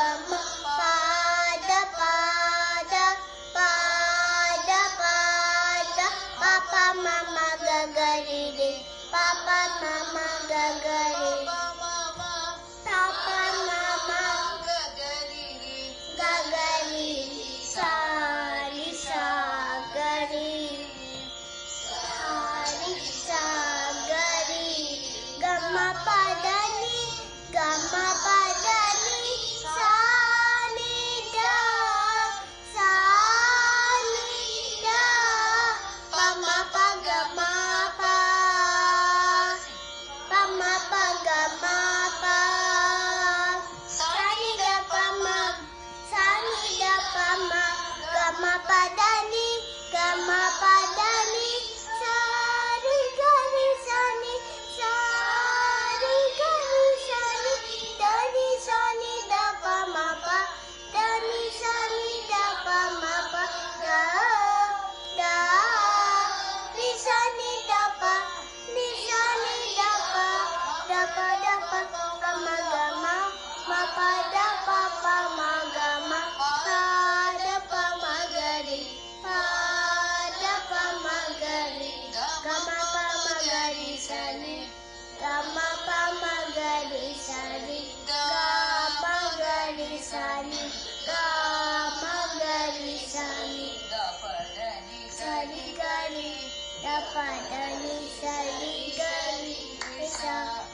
Papa, Mama, पा Papa, Mama, गरे padani kama padani sari gari sani sari gari sani dani sani dapa mapa dani sani dapa mapa da da ni sani dapa ni sani dapa dapa 爸爸的微笑，一个一个。